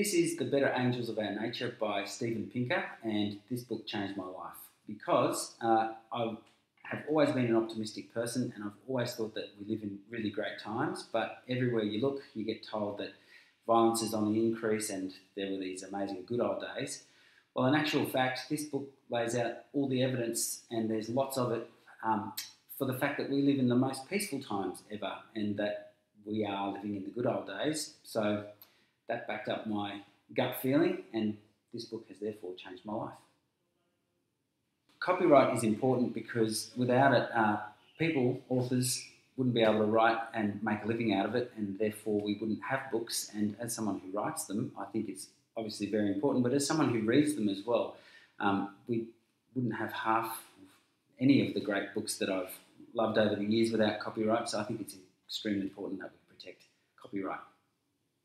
This is The Better Angels of Our Nature by Steven Pinker, and this book changed my life because uh, I have always been an optimistic person and I've always thought that we live in really great times, but everywhere you look, you get told that violence is on the increase and there were these amazing good old days. Well, in actual fact, this book lays out all the evidence, and there's lots of it, um, for the fact that we live in the most peaceful times ever and that we are living in the good old days. So that backed up my gut feeling, and this book has therefore changed my life. Copyright is important because without it, uh, people, authors, wouldn't be able to write and make a living out of it, and therefore we wouldn't have books. And as someone who writes them, I think it's obviously very important, but as someone who reads them as well, um, we wouldn't have half any of the great books that I've loved over the years without copyright. So I think it's extremely important that we protect copyright.